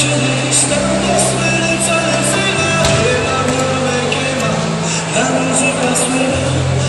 Hands up, that's